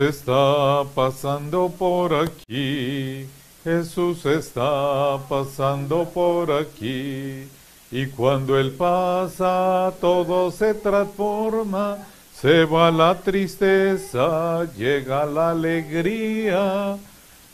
está pasando por aquí, Jesús está pasando por aquí. Y cuando Él pasa, todo se transforma, se va la tristeza, llega la alegría.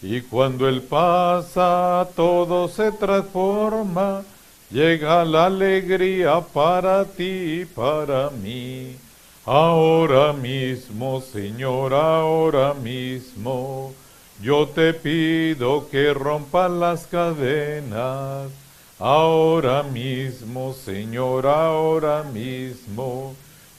Y cuando Él pasa, todo se transforma, llega la alegría para ti y para mí. Ahora mismo, Señor, ahora mismo, yo te pido que rompas las cadenas. Ahora mismo, Señor, ahora mismo,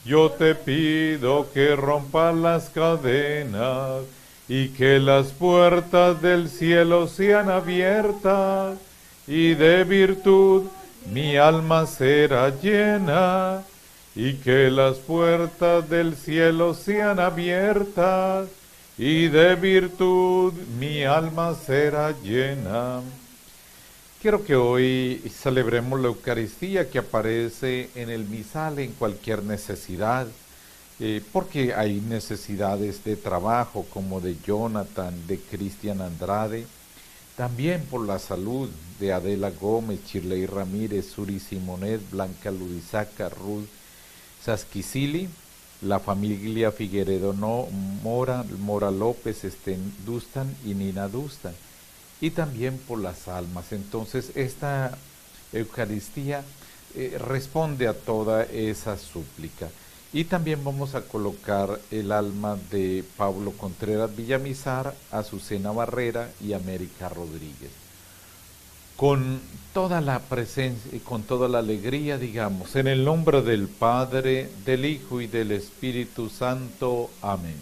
yo te pido que rompas las cadenas y que las puertas del cielo sean abiertas y de virtud mi alma será llena y que las puertas del cielo sean abiertas y de virtud mi alma será llena. Quiero que hoy celebremos la Eucaristía que aparece en el misal en cualquier necesidad, eh, porque hay necesidades de trabajo como de Jonathan, de Cristian Andrade, también por la salud de Adela Gómez, Chirley Ramírez, Suri Simonet, Blanca Ludisaca, Ruth Sasquicili, la familia Figueredo no, Mora, Mora López, Estén Dustan y Nina Dustan, y también por las almas. Entonces, esta Eucaristía eh, responde a toda esa súplica. Y también vamos a colocar el alma de Pablo Contreras Villamizar, Azucena Barrera y América Rodríguez con toda la presencia y con toda la alegría, digamos, en el nombre del Padre, del Hijo y del Espíritu Santo. Amén.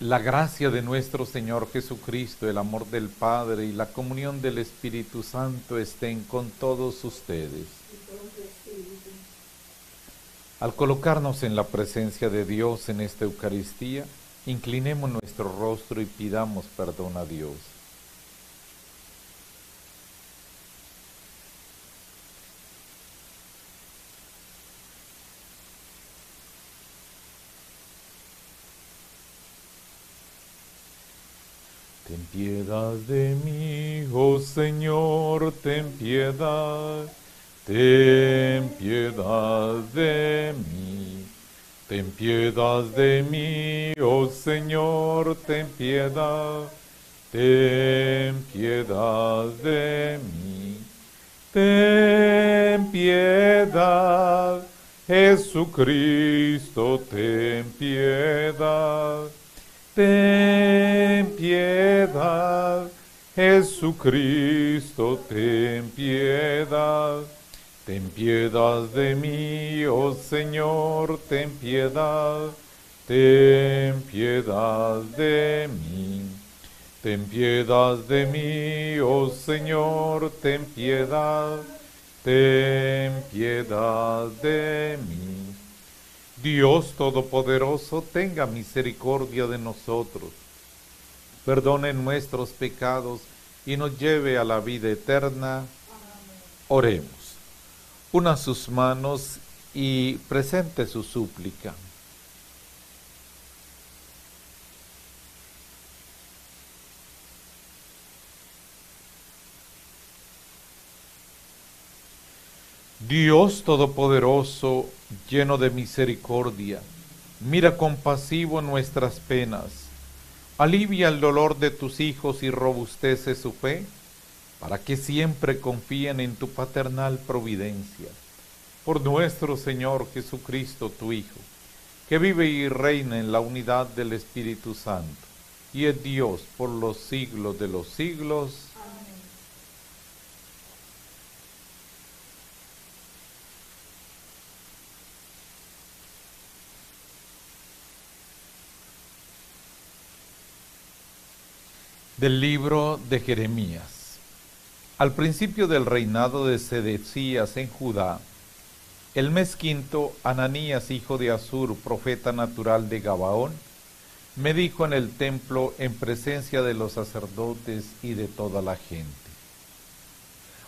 La gracia de nuestro Señor Jesucristo, el amor del Padre y la comunión del Espíritu Santo estén con todos ustedes. Al colocarnos en la presencia de Dios en esta Eucaristía, inclinemos nuestro rostro y pidamos perdón a Dios. Ten piedad de mí, oh Señor, ten piedad, ten piedad de mí. Ten piedad de mí, oh Señor, ten piedad, ten piedad de mí. Ten piedad, Jesucristo, ten piedad. Ten piedad, Jesucristo, ten piedad. Ten piedad de mí, oh Señor, ten piedad. Ten piedad de mí. Ten piedad de mí, oh Señor, ten piedad. Ten piedad de mí. Dios Todopoderoso, tenga misericordia de nosotros, perdone nuestros pecados y nos lleve a la vida eterna. Oremos. Una sus manos y presente su súplica. Dios Todopoderoso, lleno de misericordia, mira compasivo nuestras penas, alivia el dolor de tus hijos y robustece su fe, para que siempre confíen en tu paternal providencia. Por nuestro Señor Jesucristo, tu Hijo, que vive y reina en la unidad del Espíritu Santo, y es Dios por los siglos de los siglos. Del libro de Jeremías. Al principio del reinado de Sedecías en Judá, el mes quinto, Ananías, hijo de Azur, profeta natural de Gabaón, me dijo en el templo en presencia de los sacerdotes y de toda la gente.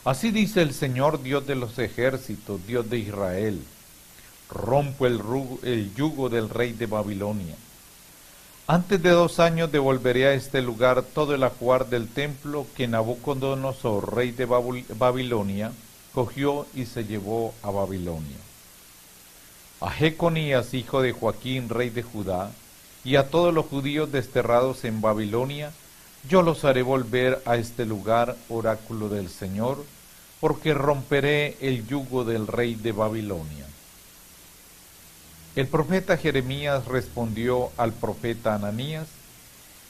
Así dice el Señor Dios de los ejércitos, Dios de Israel. rompo el, el yugo del rey de Babilonia. Antes de dos años devolveré a este lugar todo el ajuar del templo que Nabucodonosor, rey de Babilonia, cogió y se llevó a Babilonia. A Jeconías, hijo de Joaquín, rey de Judá, y a todos los judíos desterrados en Babilonia, yo los haré volver a este lugar, oráculo del Señor, porque romperé el yugo del rey de Babilonia. El profeta Jeremías respondió al profeta Ananías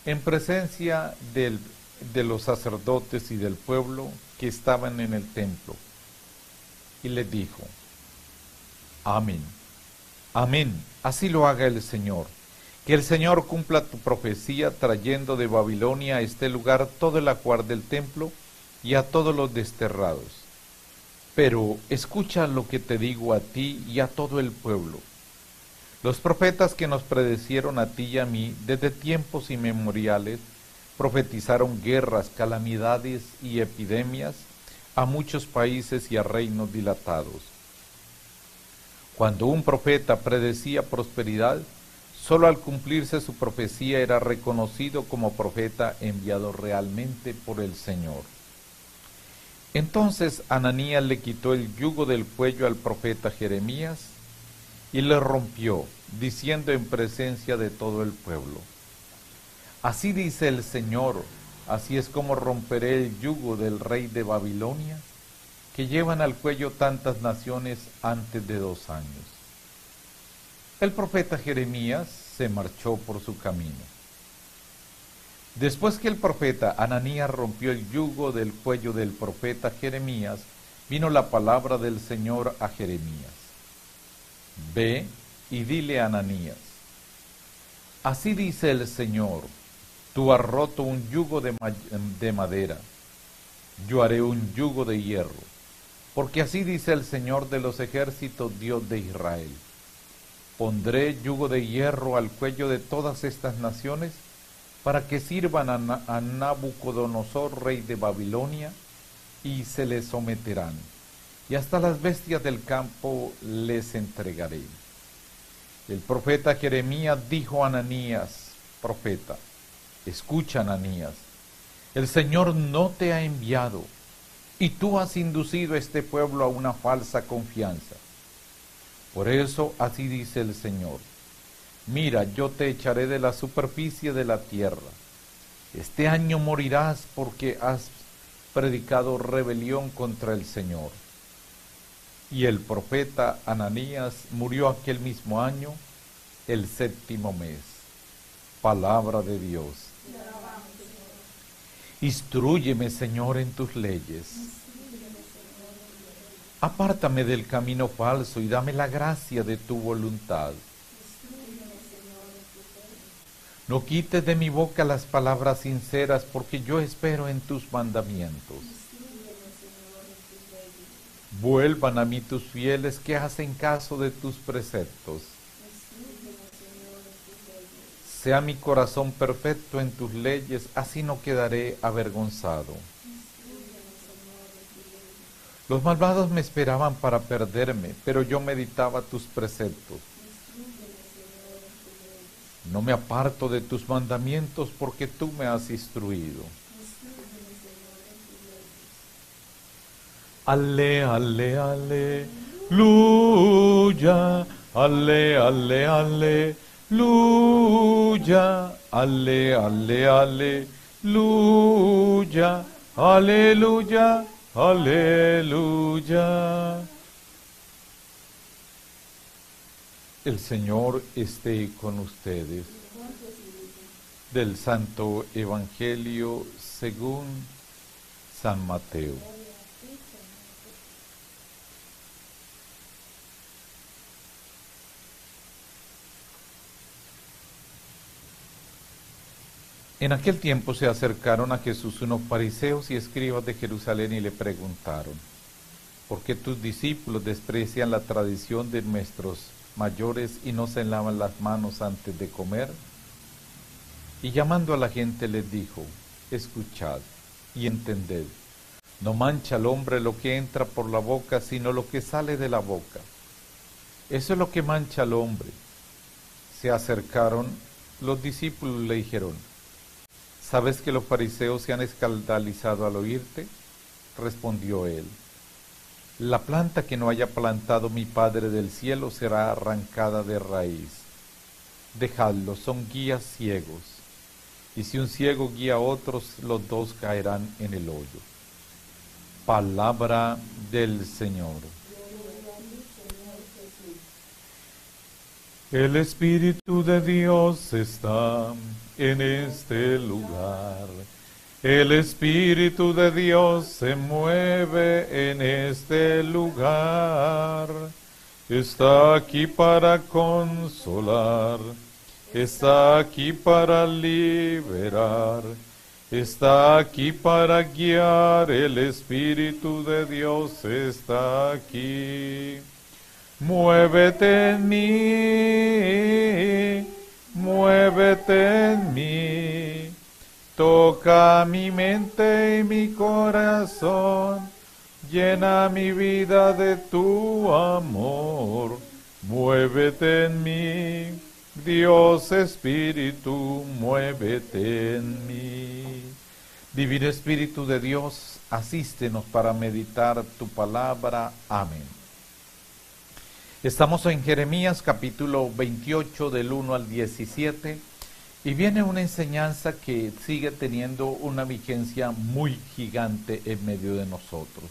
en presencia de los sacerdotes y del pueblo que estaban en el templo, y les dijo, Amén, amén, así lo haga el Señor que el Señor cumpla tu profecía trayendo de Babilonia a este lugar todo el acuar del templo y a todos los desterrados. Pero escucha lo que te digo a ti y a todo el pueblo. Los profetas que nos predecieron a ti y a mí desde tiempos inmemoriales profetizaron guerras, calamidades y epidemias a muchos países y a reinos dilatados. Cuando un profeta predecía prosperidad, Solo al cumplirse su profecía era reconocido como profeta enviado realmente por el Señor. Entonces Ananías le quitó el yugo del cuello al profeta Jeremías y le rompió, diciendo en presencia de todo el pueblo, Así dice el Señor, así es como romperé el yugo del rey de Babilonia, que llevan al cuello tantas naciones antes de dos años. El profeta Jeremías se marchó por su camino. Después que el profeta Ananías rompió el yugo del cuello del profeta Jeremías, vino la palabra del Señor a Jeremías. Ve y dile a Ananías, así dice el Señor, tú has roto un yugo de, de madera, yo haré un yugo de hierro, porque así dice el Señor de los ejércitos, Dios de Israel Pondré yugo de hierro al cuello de todas estas naciones para que sirvan a, Nabucodonosor, rey de Babilonia, y se les someterán. Y hasta las bestias del campo les entregaré. El profeta Jeremías dijo a Ananías, profeta, escucha Ananías, el Señor no te ha enviado, y tú has inducido a este pueblo a una falsa confianza. Por eso así dice el Señor, mira, yo te echaré de la superficie de la tierra. Este año morirás porque has predicado rebelión contra el Señor. Y el profeta Ananías murió aquel mismo año, el séptimo mes. Palabra de Dios. Instrúyeme, Señor, en tus leyes Apártame del camino falso y dame la gracia de tu voluntad. No quites de mi boca las palabras sinceras, porque yo espero en tus mandamientos. Vuelvan a mí tus fieles que hacen caso de tus preceptos. Sea mi corazón perfecto en tus leyes, así no quedaré avergonzado. Los malvados me esperaban para perderme, pero yo meditaba tus preceptos. No me aparto de tus mandamientos porque tú me has instruido. Ale, ale, ale, luya, ale, ale, ale, luya, ale, ale, ale, luya, aleluya. Aleluya. El Señor esté con ustedes. Del Santo Evangelio según San Mateo. En aquel tiempo se acercaron a Jesús unos fariseos y escribas de Jerusalén y le preguntaron, ¿por qué tus discípulos desprecian la tradición de nuestros mayores y no se lavan las manos antes de comer? Y llamando a la gente les dijo, escuchad y entended, no mancha al hombre lo que entra por la boca, sino lo que sale de la boca, Eso es lo que mancha al hombre. Se acercaron los discípulos le dijeron, ¿sabes que los fariseos se han escandalizado al oírte? Respondió él, la planta que no haya plantado mi Padre del cielo será arrancada de raíz. Dejadlo, son guías ciegos. Y si un ciego guía a otros, los dos caerán en el hoyo. Palabra del Señor. El Espíritu de Dios está en este lugar. El Espíritu de Dios se mueve en este lugar. Está aquí para consolar. Está aquí para liberar. Está aquí para guiar. El Espíritu de Dios está aquí. Muévete en mí, muévete en mí, toca mi mente y mi corazón, llena mi vida de tu amor, muévete en mí, Dios Espíritu, muévete en mí. Divino Espíritu de Dios, asístenos para meditar tu palabra. Amén. Estamos en Jeremías capítulo 28 del 1 al 17 y viene una enseñanza que sigue teniendo una vigencia muy gigante en medio de nosotros.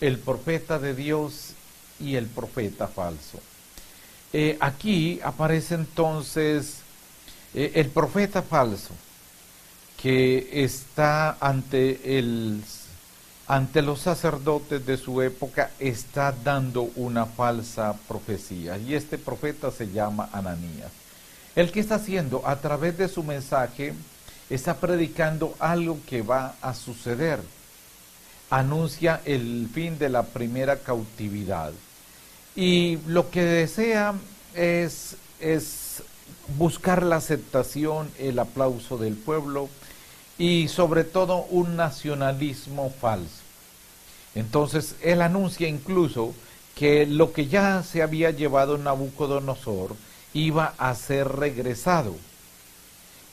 El profeta de Dios y el profeta falso. Eh, aquí aparece entonces eh, el profeta falso que está ante el ante los sacerdotes de su época está dando una falsa profecía. Y este profeta se llama Ananías. El que está haciendo a través de su mensaje está predicando algo que va a suceder. Anuncia el fin de la primera cautividad. Y lo que desea es, es buscar la aceptación, el aplauso del pueblo y sobre todo un nacionalismo falso. Entonces él anuncia incluso que lo que ya se había llevado Nabucodonosor iba a ser regresado.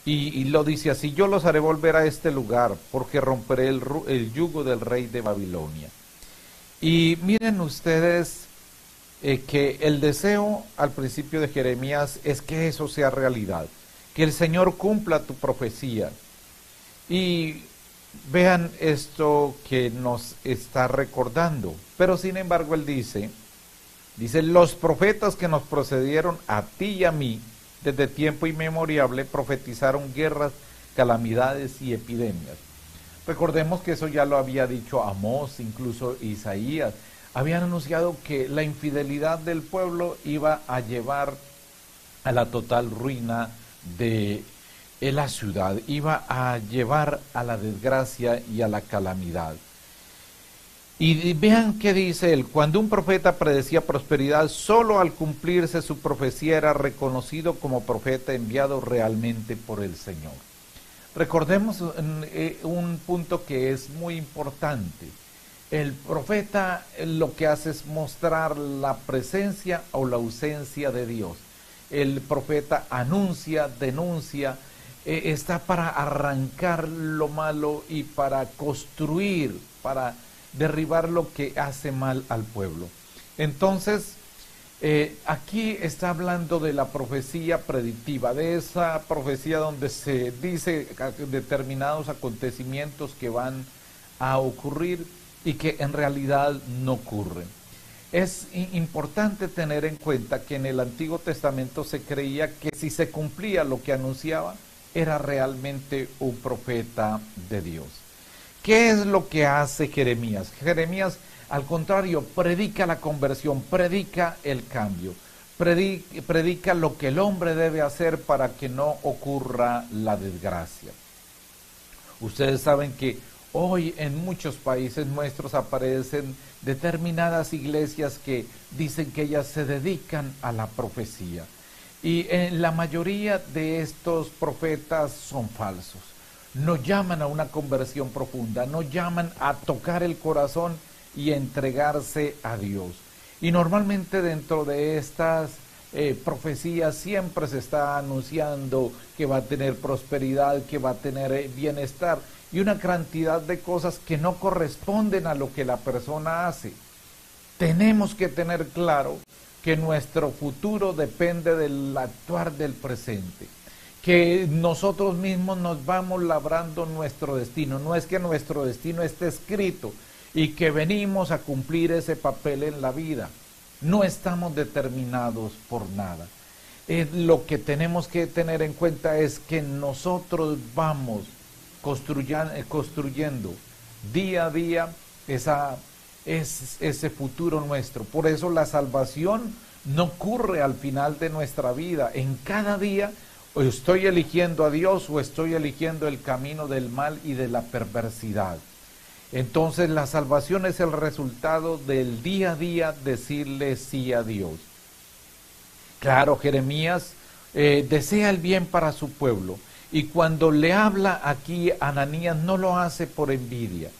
Y, lo dice así, yo los haré volver a este lugar porque romperé el, yugo del rey de Babilonia. Y miren ustedes eh, que el deseo al principio de Jeremías es que eso sea realidad, que el Señor cumpla tu profecía, y vean esto que nos está recordando. Pero sin embargo él dice, dice, los profetas que nos procedieron a ti y a mí desde tiempo inmemoriable profetizaron guerras, calamidades y epidemias. Recordemos que eso ya lo había dicho Amós, incluso Isaías. Habían anunciado que la infidelidad del pueblo iba a llevar a la total ruina de en la ciudad iba a llevar a la desgracia y a la calamidad. Y vean qué dice él, cuando un profeta predecía prosperidad, solo al cumplirse su profecía era reconocido como profeta enviado realmente por el Señor. Recordemos eh, un punto que es muy importante. El profeta lo que hace es mostrar la presencia o la ausencia de Dios. El profeta anuncia, denuncia, eh, está para arrancar lo malo y para construir, para derribar lo que hace mal al pueblo. Entonces, eh, aquí está hablando de la profecía predictiva, de esa profecía donde se dice determinados acontecimientos que van a ocurrir y que en realidad no ocurren. Es importante tener en cuenta que en el Antiguo Testamento se creía que si se cumplía lo que anunciaba, era realmente un profeta de Dios. ¿Qué es lo que hace Jeremías? Jeremías, al contrario, predica la conversión, predica el cambio, predica, lo que el hombre debe hacer para que no ocurra la desgracia. Ustedes saben que hoy en muchos países nuestros aparecen determinadas iglesias que dicen que ellas se dedican a la profecía. Y en la mayoría de estos profetas son falsos. No llaman a una conversión profunda, no llaman a tocar el corazón y entregarse a Dios. Y normalmente dentro de estas eh, profecías siempre se está anunciando que va a tener prosperidad, que va a tener eh, bienestar y una cantidad de cosas que no corresponden a lo que la persona hace. Tenemos que tener claro que nuestro futuro depende del actuar del presente, que nosotros mismos nos vamos labrando nuestro destino, no es que nuestro destino esté escrito y que venimos a cumplir ese papel en la vida, no estamos determinados por nada. Eh, lo que tenemos que tener en cuenta es que nosotros vamos eh, construyendo día a día esa, es, ese futuro nuestro. Por eso la salvación no ocurre al final de nuestra vida. En cada día o estoy eligiendo a Dios o estoy eligiendo el camino del mal y de la perversidad. Entonces la salvación es el resultado del día a día decirle sí a Dios. Claro, Jeremías eh, desea el bien para su pueblo, y cuando le habla aquí a Ananías no lo hace por envidia,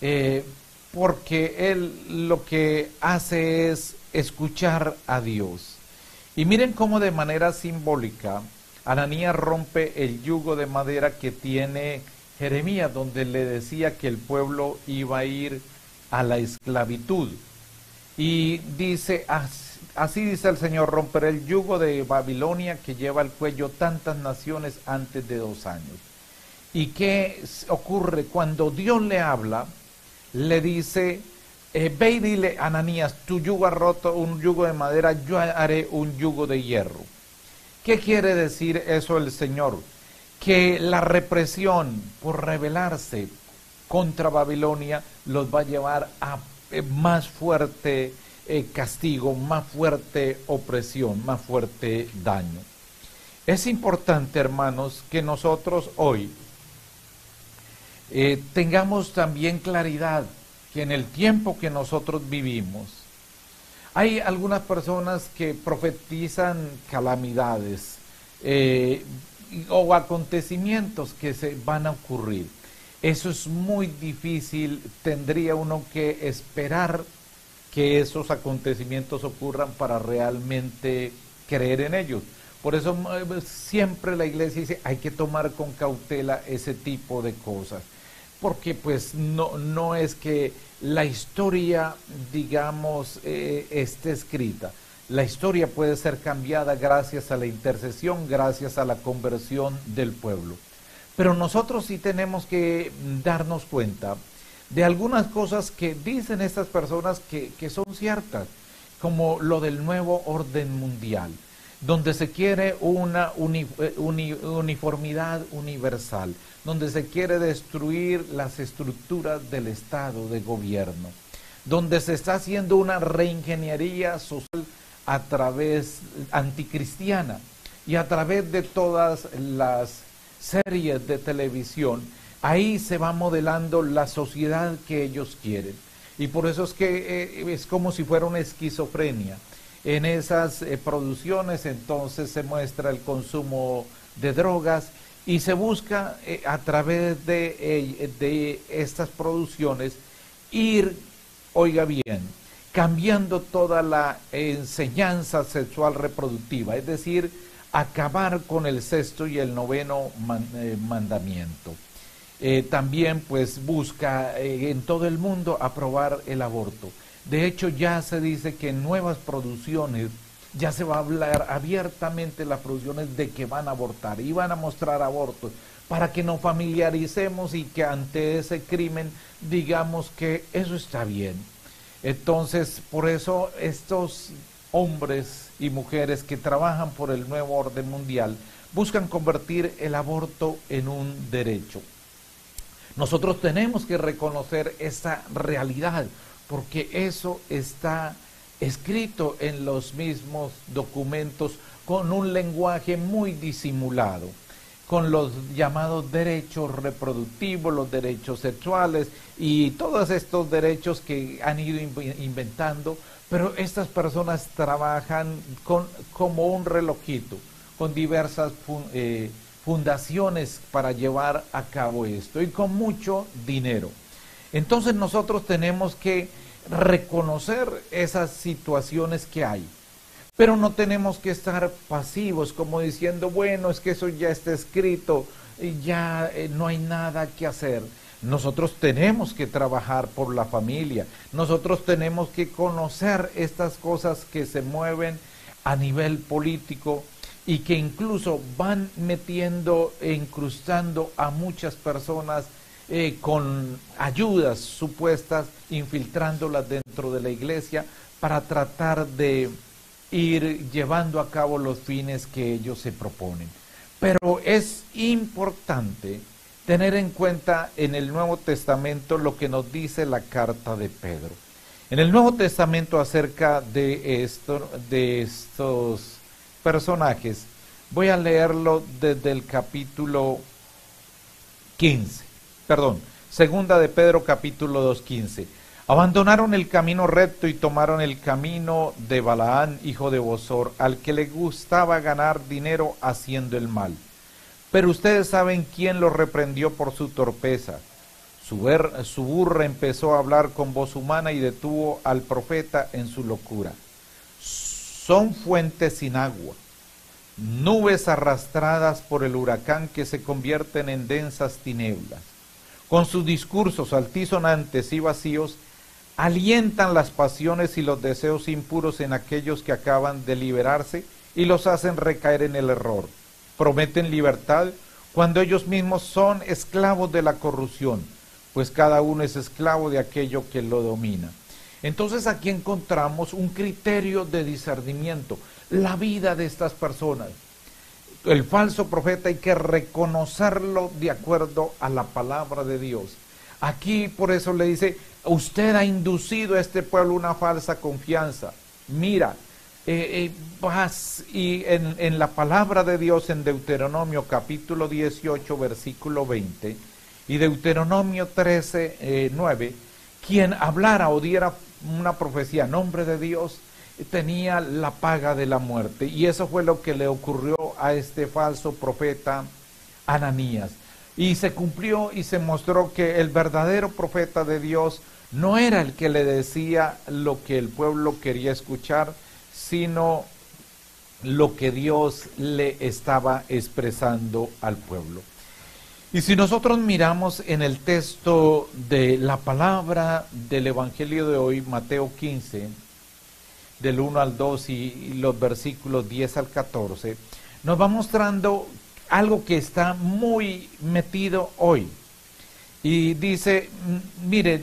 eh, porque él lo que hace es escuchar a Dios. Y miren cómo de manera simbólica Ananías rompe el yugo de madera que tiene Jeremías, donde le decía que el pueblo iba a ir a la esclavitud. Y dice, así dice el Señor, romperé el yugo de Babilonia que lleva al cuello tantas naciones antes de dos años. ¿Y qué ocurre cuando Dios le habla? Le dice, eh, ve y dile, Ananías, tu yugo ha roto un yugo de madera, yo haré un yugo de hierro. ¿Qué quiere decir eso el Señor? Que la represión por rebelarse contra Babilonia los va a llevar a eh, más fuerte eh, castigo, más fuerte opresión, más fuerte daño. Es importante, hermanos, que nosotros hoy eh, tengamos también claridad que en el tiempo que nosotros vivimos, hay algunas personas que profetizan calamidades eh, o acontecimientos que se van a ocurrir. Eso es muy difícil, tendría uno que esperar que esos acontecimientos ocurran para realmente creer en ellos. Por eso eh, siempre la iglesia dice, hay que tomar con cautela ese tipo de cosas, porque pues no, no es que la historia, digamos, eh, esté escrita. La historia puede ser cambiada gracias a la intercesión, gracias a la conversión del pueblo. Pero nosotros sí tenemos que darnos cuenta de algunas cosas que dicen estas personas que, son ciertas, como lo del nuevo orden mundial, donde se quiere una eh, uniformidad universal, donde se quiere destruir las estructuras del Estado de gobierno, donde se está haciendo una reingeniería social a través anticristiana y a través de todas las series de televisión Ahí se va modelando la sociedad que ellos quieren. Y por eso es que eh, es como si fuera una esquizofrenia. En esas eh, producciones entonces se muestra el consumo de drogas y se busca eh, a través de, de estas producciones ir, oiga bien, cambiando toda la enseñanza sexual reproductiva, es decir, acabar con el sexto y el noveno mandamiento. Eh, también pues busca eh, en todo el mundo aprobar el aborto. De hecho ya se dice que en nuevas producciones ya se va a hablar abiertamente las producciones de que van a abortar y van a mostrar abortos para que nos familiaricemos y que ante ese crimen digamos que eso está bien. Entonces, por eso estos hombres y mujeres que trabajan por el nuevo orden mundial buscan convertir el aborto en un derecho. Nosotros tenemos que reconocer esa realidad, porque eso está escrito en los mismos documentos con un lenguaje muy disimulado, con los llamados derechos reproductivos, los derechos sexuales y todos estos derechos que han ido inventando, pero estas personas trabajan como un relojito, con diversas... Eh, fundaciones para llevar a cabo esto y con mucho dinero. Entonces nosotros tenemos que reconocer esas situaciones que hay. Pero no tenemos que estar pasivos como diciendo, bueno, es que eso ya está escrito, ya eh, no hay nada que hacer. Nosotros tenemos que trabajar por la familia, nosotros tenemos que conocer estas cosas que se mueven a nivel político y que incluso van metiendo e incrustando a muchas personas eh, con ayudas supuestas, infiltrándolas dentro de la iglesia para tratar de ir llevando a cabo los fines que ellos se proponen. Pero es importante tener en cuenta en el Nuevo Testamento lo que nos dice la carta de Pedro. En el Nuevo Testamento acerca de, esto, de estos personajes, voy a leerlo desde el capítulo 15 perdón, segunda de Pedro capítulo 2.15. Abandonaron el camino recto y tomaron el camino de Balaán, hijo de Bosor, al que le gustaba ganar dinero haciendo el mal. Pero ustedes saben quién lo reprendió por su torpeza. Su, su burra empezó a hablar con voz humana y detuvo al profeta en su locura. Son fuentes sin agua, nubes arrastradas por el huracán que se convierten en densas tinieblas con sus discursos altisonantes y vacíos, alientan las pasiones y los deseos impuros en aquellos que acaban de liberarse y los hacen recaer en el error. Prometen libertad cuando ellos mismos son esclavos de la corrupción, pues cada uno es esclavo de aquello que lo domina. Entonces aquí encontramos un criterio de discernimiento, la vida de estas personas el falso profeta hay que reconocerlo de acuerdo a la palabra de Dios. Aquí por eso le dice, usted ha inducido a este pueblo una falsa confianza. Mira, eh, eh, vas y en, la palabra de Dios en Deuteronomio capítulo 18 versículo 20 y Deuteronomio 13, 9, eh, quien hablara o diera una profecía en nombre de Dios, tenía la paga de la muerte. Y eso fue lo que le ocurrió a este falso profeta Ananías. Y se cumplió y se mostró que el verdadero profeta de Dios no era el que le decía lo que el pueblo quería escuchar, sino lo que Dios le estaba expresando al pueblo. Y si nosotros miramos en el texto de la palabra del Evangelio de hoy, Mateo 15, del 1 al 2 y, los versículos 10 al 14, nos va mostrando algo que está muy metido hoy. Y dice, mire,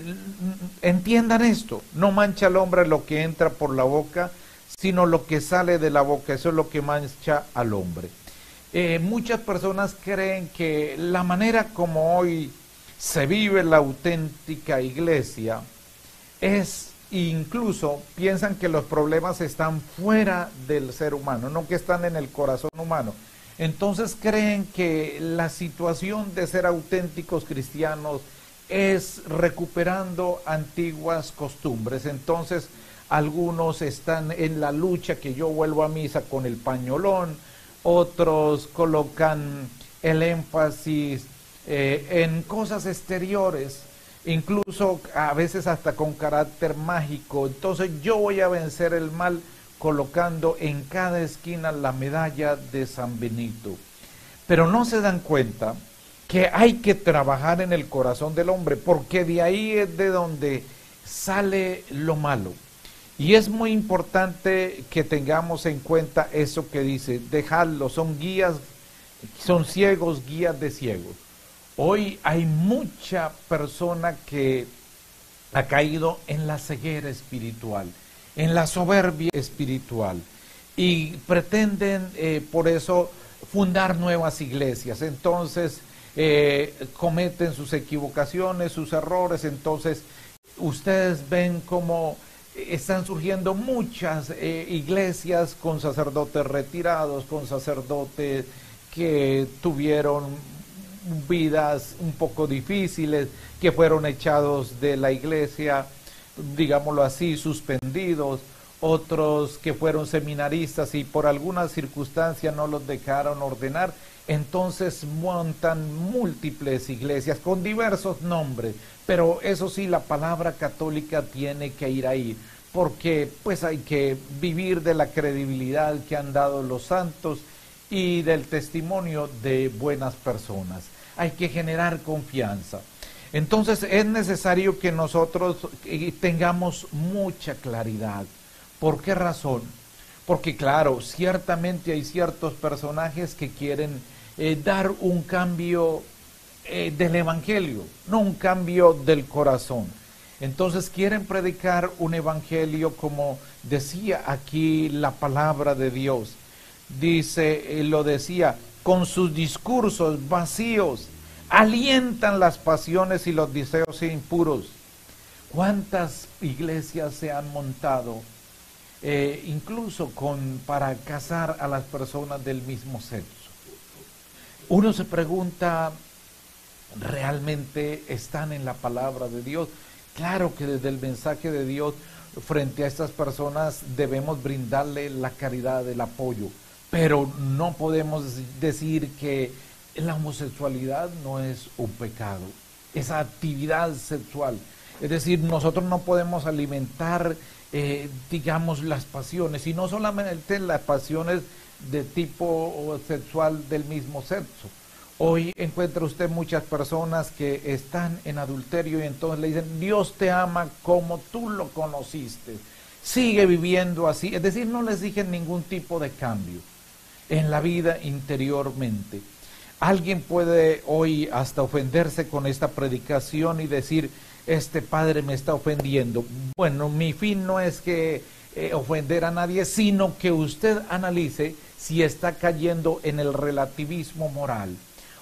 entiendan esto, no mancha al hombre lo que entra por la boca, sino lo que sale de la boca, eso es lo que mancha al hombre. Eh, muchas personas creen que la manera como hoy se vive la auténtica iglesia es incluso piensan que los problemas están fuera del ser humano, no que están en el corazón humano. Entonces creen que la situación de ser auténticos cristianos es recuperando antiguas costumbres. Entonces algunos están en la lucha que yo vuelvo a misa con el pañolón, otros colocan el énfasis eh, en cosas exteriores incluso a veces hasta con carácter mágico. Entonces yo voy a vencer el mal colocando en cada esquina la medalla de San Benito. Pero no se dan cuenta que hay que trabajar en el corazón del hombre, porque de ahí es de donde sale lo malo. Y es muy importante que tengamos en cuenta eso que dice, dejadlo, son guías, son ciegos, guías de ciegos. Hoy hay mucha persona que ha caído en la ceguera espiritual, en la soberbia espiritual y pretenden eh, por eso fundar nuevas iglesias. Entonces eh, cometen sus equivocaciones, sus errores. Entonces ustedes ven cómo están surgiendo muchas eh, iglesias con sacerdotes retirados, con sacerdotes que tuvieron vidas un poco difíciles, que fueron echados de la iglesia, digámoslo así, suspendidos, otros que fueron seminaristas y por alguna circunstancia no los dejaron ordenar, entonces montan múltiples iglesias con diversos nombres, pero eso sí, la palabra católica tiene que ir ahí, porque pues hay que vivir de la credibilidad que han dado los santos y del testimonio de buenas personas. Hay que generar confianza. Entonces es necesario que nosotros eh, tengamos mucha claridad. ¿Por qué razón? Porque claro, ciertamente hay ciertos personajes que quieren eh, dar un cambio eh, del Evangelio, no un cambio del corazón. Entonces quieren predicar un Evangelio como decía aquí la palabra de Dios. Dice, lo decía, con sus discursos vacíos, alientan las pasiones y los deseos impuros. ¿Cuántas iglesias se han montado eh, incluso con, para casar a las personas del mismo sexo? Uno se pregunta, ¿realmente están en la palabra de Dios? Claro que desde el mensaje de Dios frente a estas personas debemos brindarle la caridad, el apoyo, pero no podemos decir que la homosexualidad no es un pecado, esa actividad sexual. Es decir, nosotros no podemos alimentar, eh, digamos, las pasiones, y no solamente las pasiones de tipo sexual del mismo sexo. Hoy encuentra usted muchas personas que están en adulterio y entonces le dicen, Dios te ama como tú lo conociste, sigue viviendo así. Es decir, no les dije ningún tipo de cambio en la vida interiormente. Alguien puede hoy hasta ofenderse con esta predicación y decir, este padre me está ofendiendo. Bueno, mi fin no es que eh, ofender a nadie, sino que usted analice si está cayendo en el relativismo moral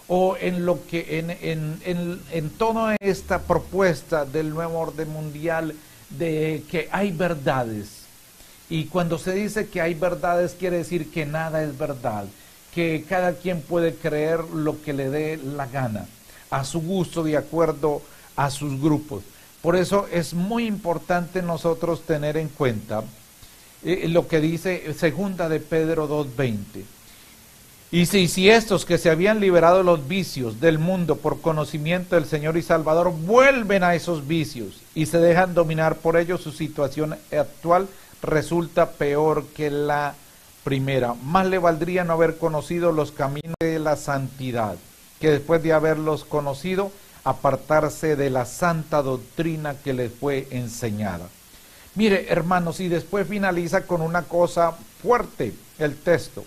o en lo que en, en, en, en toda esta propuesta del nuevo orden mundial de que hay verdades. Y cuando se dice que hay verdades quiere decir que nada es verdad que cada quien puede creer lo que le dé la gana, a su gusto, de acuerdo a sus grupos. Por eso es muy importante nosotros tener en cuenta eh, lo que dice segunda de Pedro 2.20. Y si, si estos que se habían liberado los vicios del mundo por conocimiento del Señor y Salvador vuelven a esos vicios y se dejan dominar por ellos, su situación actual resulta peor que la primera, más le valdría no haber conocido los caminos de la santidad, que después de haberlos conocido, apartarse de la santa doctrina que les fue enseñada. Mire, hermanos, y después finaliza con una cosa fuerte el texto.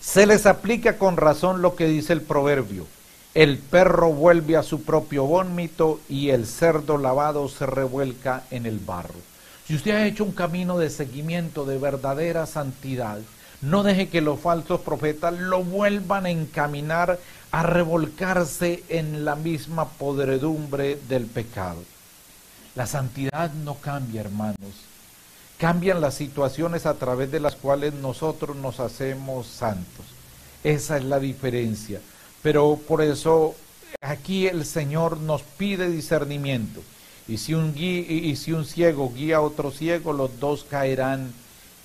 Se les aplica con razón lo que dice el proverbio. El perro vuelve a su propio vómito y el cerdo lavado se revuelca en el barro. Si usted ha hecho un camino de seguimiento de verdadera santidad, no deje que los falsos profetas lo vuelvan a encaminar a revolcarse en la misma podredumbre del pecado. La santidad no cambia, hermanos. Cambian las situaciones a través de las cuales nosotros nos hacemos santos. Esa es la diferencia. Pero por eso aquí el Señor nos pide discernimiento. Y si un, y si un ciego guía a otro ciego, los dos caerán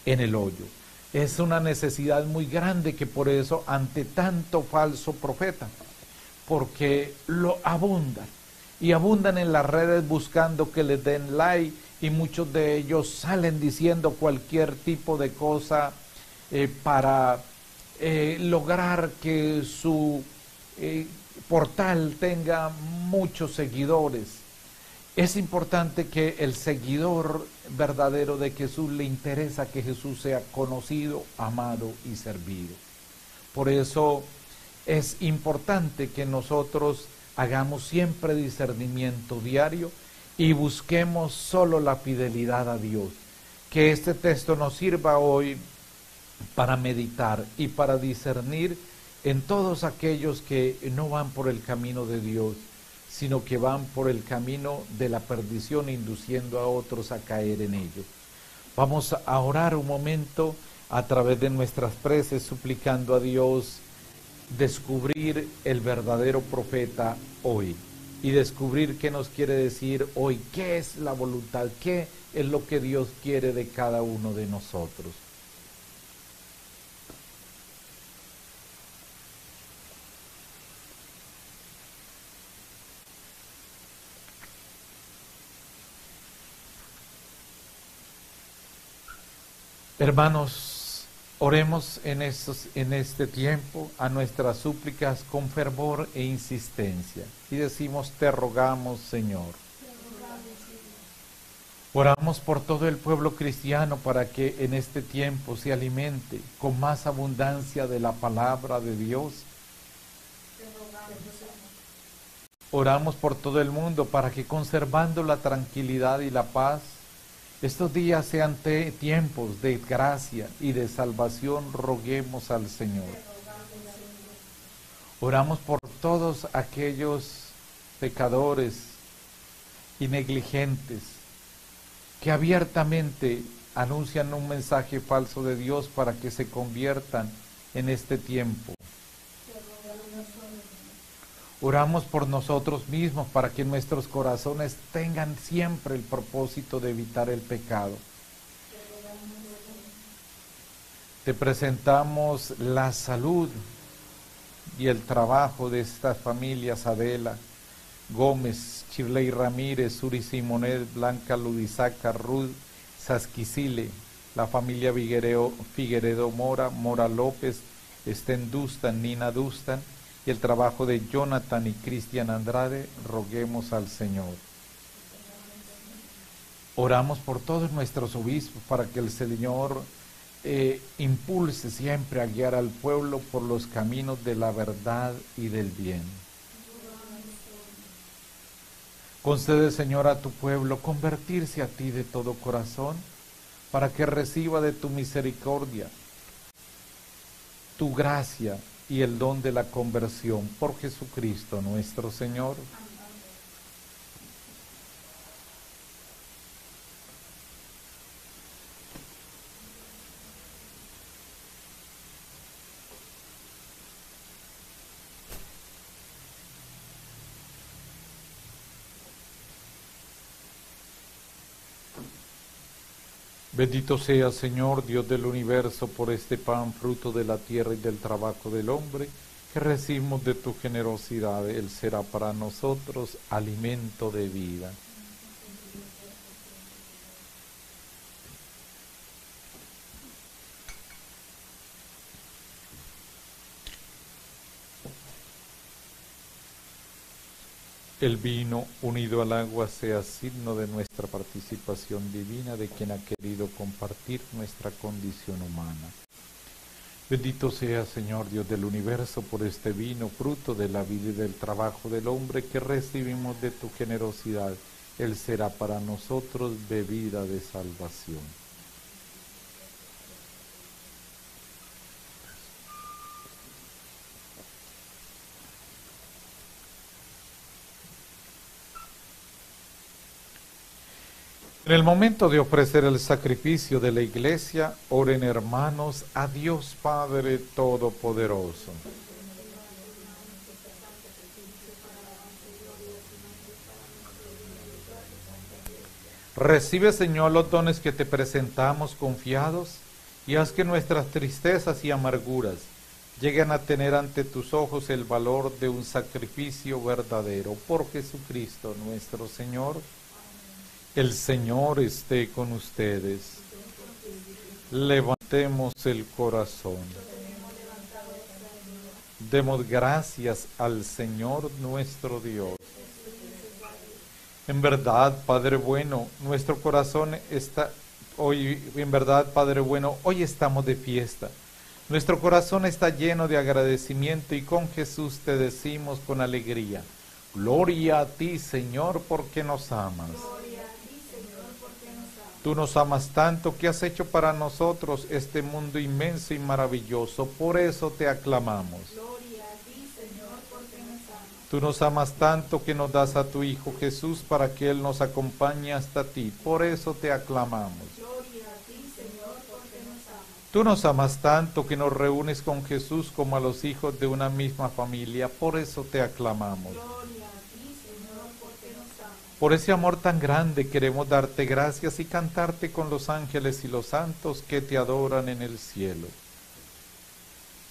en el hoyo. Es una necesidad muy grande que por eso ante tanto falso profeta, porque lo abundan y abundan en las redes buscando que les den like y muchos de ellos salen diciendo cualquier tipo de cosa eh, para eh, lograr que su eh, portal tenga muchos seguidores es importante que el seguidor verdadero de Jesús le interesa que Jesús sea conocido, amado y servido. Por eso es importante que nosotros hagamos siempre discernimiento diario y busquemos solo la fidelidad a Dios. Que este texto nos sirva hoy para meditar y para discernir en todos aquellos que no van por el camino de Dios sino que van por el camino de la perdición induciendo a otros a caer en ello. Vamos a orar un momento a través de nuestras preces suplicando a Dios descubrir el verdadero profeta hoy y descubrir qué nos quiere decir hoy, qué es la voluntad, qué es lo que Dios quiere de cada uno de nosotros. Hermanos, oremos en, estos, en este tiempo a nuestras súplicas con fervor e insistencia y decimos, te rogamos Señor. Oramos por todo el pueblo cristiano para que en este tiempo se alimente con más abundancia de la palabra de Dios. Oramos por todo el mundo para que conservando la tranquilidad y la paz, estos días sean tiempos de gracia y de salvación, roguemos al Señor. Oramos por todos aquellos pecadores y negligentes que abiertamente anuncian un mensaje falso de Dios para que se conviertan en este tiempo. Oramos por nosotros mismos para que nuestros corazones tengan siempre el propósito de evitar el pecado. Te presentamos la salud y el trabajo de estas familias, Adela, Gómez, Chirley Ramírez, Suri Simonet, Blanca Ludisaca, Ruth Sasquisile, la familia Figueredo Mora, Mora López, Estén Dustan, Nina Dustan, y el trabajo de Jonathan y Cristian Andrade, roguemos al Señor. Oramos por todos nuestros obispos para que el Señor eh, impulse siempre a guiar al pueblo por los caminos de la verdad y del bien. Concede, Señor, a tu pueblo convertirse a ti de todo corazón para que reciba de tu misericordia, tu gracia y el don de la conversión por Jesucristo nuestro Señor. Bendito sea, Señor, Dios del universo, por este pan, fruto de la tierra y del trabajo del hombre, que recibimos de tu generosidad. Él será para nosotros alimento de vida. El vino unido al agua sea signo de nuestra participación divina de quien ha querido compartir nuestra condición humana. Bendito sea, Señor Dios del universo, por este vino, fruto de la vida y del trabajo del hombre que recibimos de tu generosidad. Él será para nosotros bebida de salvación. En el momento de ofrecer el sacrificio de la iglesia, oren hermanos a Dios Padre Todopoderoso. Recibe, Señor, los dones que te presentamos confiados y haz que nuestras tristezas y amarguras lleguen a tener ante tus ojos el valor de un sacrificio verdadero por Jesucristo nuestro Señor. El Señor esté con ustedes. Levantemos el corazón. Demos gracias al Señor nuestro Dios. En verdad, Padre bueno, nuestro corazón está hoy, en verdad, Padre bueno, hoy estamos de fiesta. Nuestro corazón está lleno de agradecimiento y con Jesús te decimos con alegría, Gloria a ti, Señor, porque nos amas. Tú nos amas tanto que has hecho para nosotros este mundo inmenso y maravilloso. Por eso te aclamamos. Tú nos amas tanto que nos das a tu Hijo Jesús para que Él nos acompañe hasta ti. Por eso te aclamamos. Tú nos amas tanto que nos reúnes con Jesús como a los hijos de una misma familia. Por eso te aclamamos. Por ese amor tan grande queremos darte gracias y cantarte con los ángeles y los santos que te adoran en el cielo.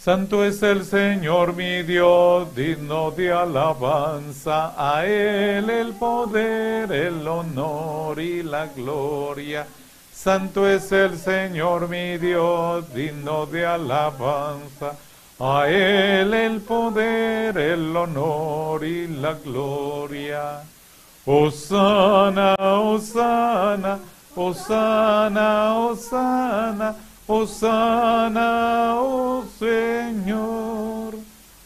Santo es el Señor mi Dios, digno de alabanza, a Él el poder, el honor y la gloria. Santo es el Señor mi Dios, digno de alabanza, a Él el poder, el honor y la gloria. Osana, Osana, Osana, Osana, Osana, oh Señor.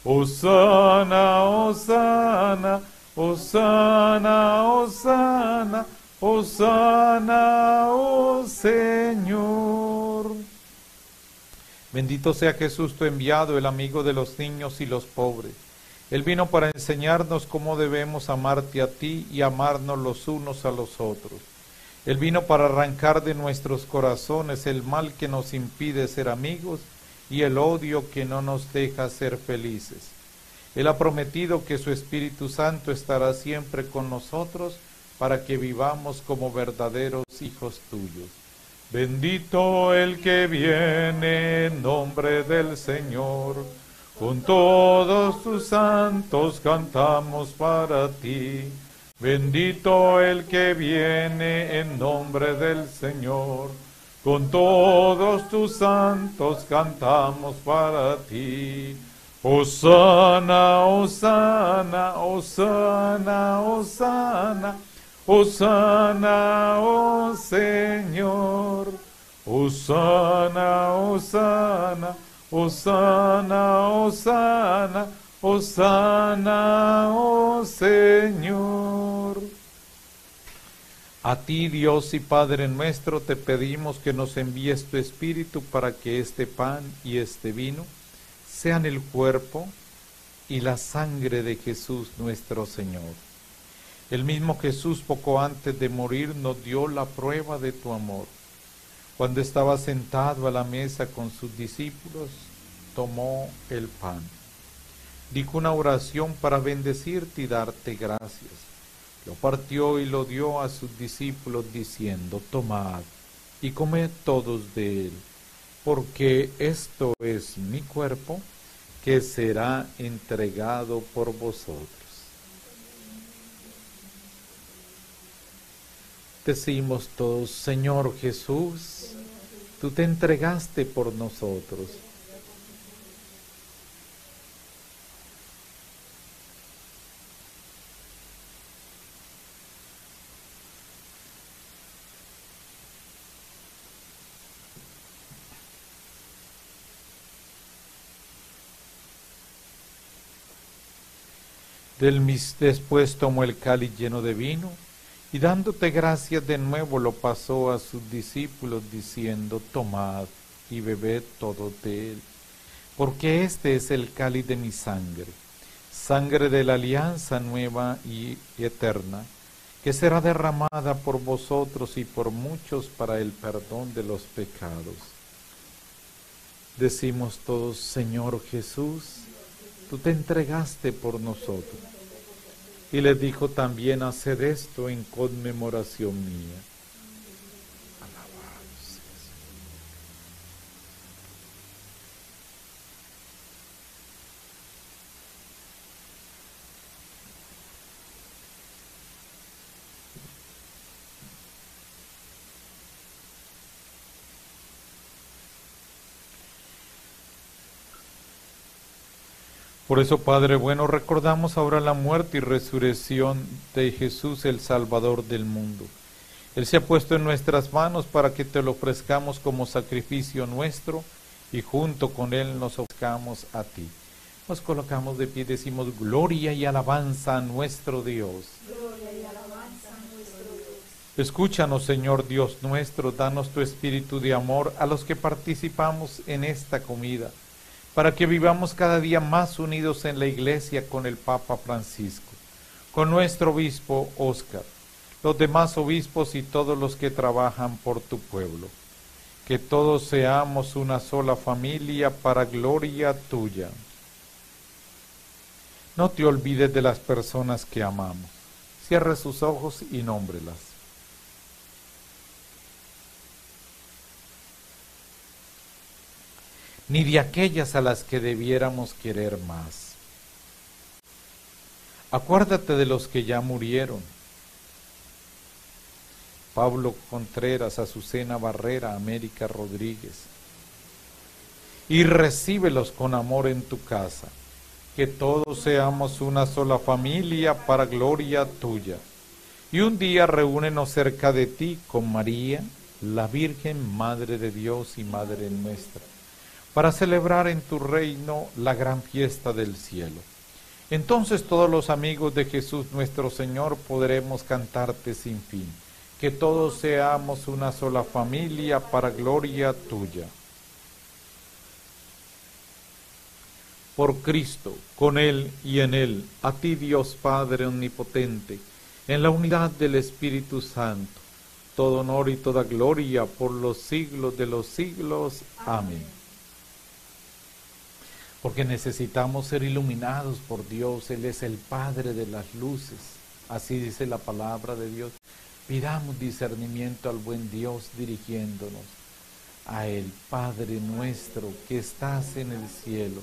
Osana, Osana, Osana, Osana, Osana, oh Señor. Bendito sea Jesús tu enviado, el amigo de los niños y los pobres. Él vino para enseñarnos cómo debemos amarte a ti y amarnos los unos a los otros. Él vino para arrancar de nuestros corazones el mal que nos impide ser amigos y el odio que no nos deja ser felices. Él ha prometido que su Espíritu Santo estará siempre con nosotros para que vivamos como verdaderos hijos tuyos. Bendito el que viene en nombre del Señor. Con todos tus santos cantamos para ti. Bendito el que viene en nombre del Señor. Con todos tus santos cantamos para ti. Osana, Osana, Osana, Osana, Osana, oh Señor. Osana, Osana. Osana, Osana, Osana, oh Señor. A ti, Dios y Padre nuestro, te pedimos que nos envíes tu Espíritu para que este pan y este vino sean el cuerpo y la sangre de Jesús nuestro Señor. El mismo Jesús poco antes de morir nos dio la prueba de tu amor cuando estaba sentado a la mesa con sus discípulos, tomó el pan. Dijo una oración para bendecirte y darte gracias. Lo partió y lo dio a sus discípulos diciendo, tomad y comed todos de él, porque esto es mi cuerpo que será entregado por vosotros. Decimos todos, Señor Jesús, tú te entregaste por nosotros. Del después tomó el cáliz lleno de vino y dándote gracias de nuevo lo pasó a sus discípulos diciendo, tomad y bebed todo de él, porque este es el cáliz de mi sangre, sangre de la alianza nueva y eterna, que será derramada por vosotros y por muchos para el perdón de los pecados. Decimos todos, Señor Jesús, tú te entregaste por nosotros y le dijo también, haced esto en conmemoración mía. Por eso, Padre bueno, recordamos ahora la muerte y resurrección de Jesús, el Salvador del mundo. Él se ha puesto en nuestras manos para que te lo ofrezcamos como sacrificio nuestro y junto con Él nos ofrezcamos a ti. Nos colocamos de pie y decimos gloria y alabanza a nuestro Dios. Gloria y alabanza a nuestro Dios. Escúchanos, Señor Dios nuestro, danos tu espíritu de amor a los que participamos en esta comida para que vivamos cada día más unidos en la iglesia con el Papa Francisco, con nuestro obispo Óscar, los demás obispos y todos los que trabajan por tu pueblo. Que todos seamos una sola familia para gloria tuya. No te olvides de las personas que amamos. Cierre sus ojos y nómbrelas. Ni de aquellas a las que debiéramos querer más. Acuérdate de los que ya murieron. Pablo Contreras, Azucena Barrera, América Rodríguez. Y recíbelos con amor en tu casa que todos seamos una sola familia para gloria tuya. Y un día reúnenos cerca de ti con María, la Virgen, Madre de Dios y Madre nuestra, para celebrar en tu reino la gran fiesta del cielo. Entonces todos los amigos de Jesús nuestro Señor podremos cantarte sin fin, que todos seamos una sola familia para gloria tuya. por Cristo, con Él y en Él, a ti Dios Padre Omnipotente, en la unidad del Espíritu Santo, todo honor y toda gloria por los siglos de los siglos. Amén. Porque necesitamos ser iluminados por Dios, Él es el Padre de las luces, así dice la palabra de Dios. Pidamos discernimiento al buen Dios dirigiéndonos a el Padre nuestro que estás en el cielo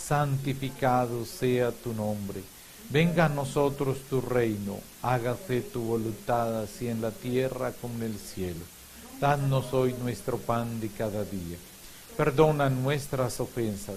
santificado sea tu nombre. Venga a nosotros tu reino, hágase tu voluntad así en la tierra como en el cielo. Danos hoy nuestro pan de cada día. Perdona nuestras ofensas,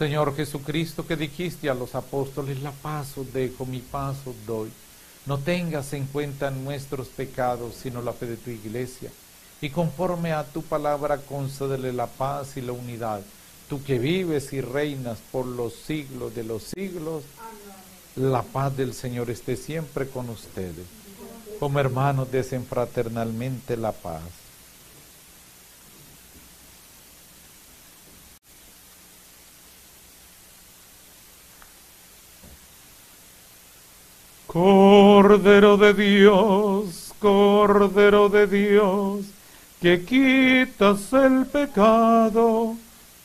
Señor Jesucristo, que dijiste a los apóstoles, la paz os dejo, mi paz os doy. No tengas en cuenta nuestros pecados, sino la fe de tu iglesia y conforme a tu palabra concédele la paz y la unidad. Tú que vives y reinas por los siglos de los siglos, la paz del Señor esté siempre con ustedes. Como hermanos, desen fraternalmente la paz. Cordero de Dios, Cordero de Dios que quitas el pecado,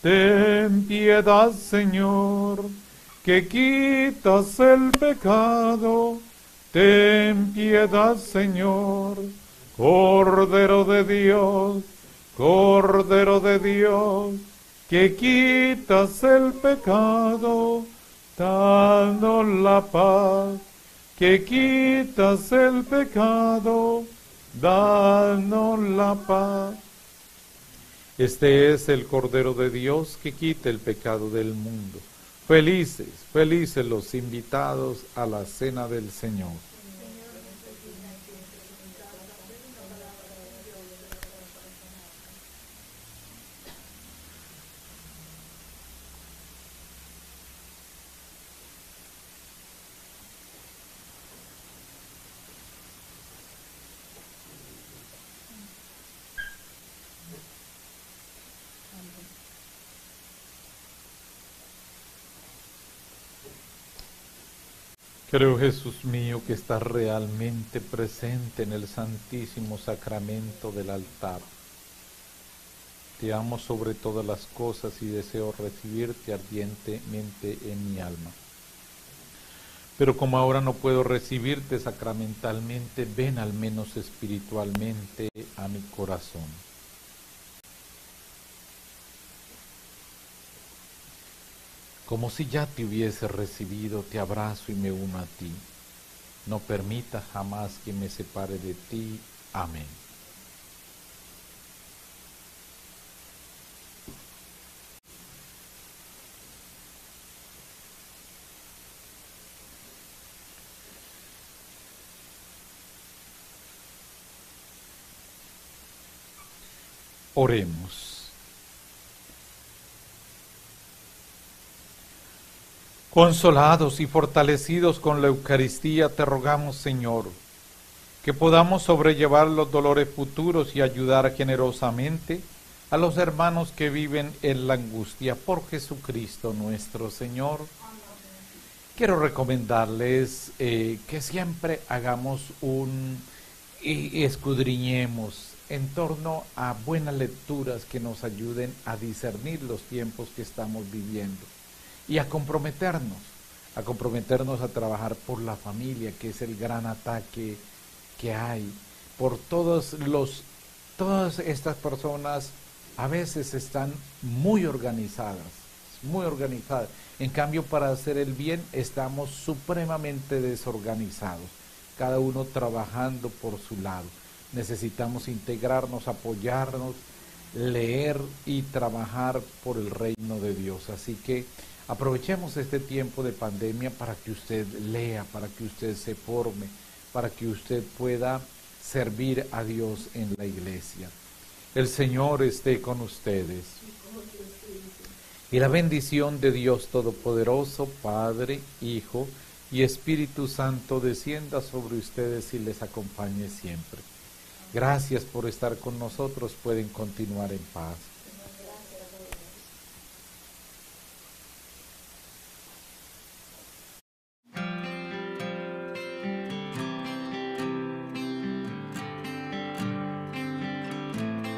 ten piedad, Señor, que quitas el pecado, ten piedad, Señor, Cordero de Dios, Cordero de Dios, que quitas el pecado, danos la paz, que quitas el pecado, danos la paz. Este es el Cordero de Dios que quita el pecado del mundo. Felices, felices los invitados a la cena del Señor. Creo, Jesús mío, que estás realmente presente en el santísimo sacramento del altar. Te amo sobre todas las cosas y deseo recibirte ardientemente en mi alma. Pero como ahora no puedo recibirte sacramentalmente, ven al menos espiritualmente a mi corazón. Como si ya te hubiese recibido, te abrazo y me uno a ti. No permita jamás que me separe de ti. Amén. Oremos. Consolados y fortalecidos con la Eucaristía, te rogamos, Señor, que podamos sobrellevar los dolores futuros y ayudar generosamente a los hermanos que viven en la angustia por Jesucristo nuestro Señor. Quiero recomendarles eh, que siempre hagamos un y escudriñemos en torno a buenas lecturas que nos ayuden a discernir los tiempos que estamos viviendo y a comprometernos, a comprometernos a trabajar por la familia, que es el gran ataque que hay, por todos los, todas estas personas a veces están muy organizadas, muy organizadas. En cambio, para hacer el bien estamos supremamente desorganizados, cada uno trabajando por su lado. Necesitamos integrarnos, apoyarnos, leer y trabajar por el reino de Dios. Así que aprovechemos este tiempo de pandemia para que usted lea, para que usted se forme, para que usted pueda servir a Dios en la iglesia. El Señor esté con ustedes. Y la bendición de Dios Todopoderoso, Padre, Hijo y Espíritu Santo descienda sobre ustedes y les acompañe siempre. Gracias por estar con nosotros. Pueden continuar en paz.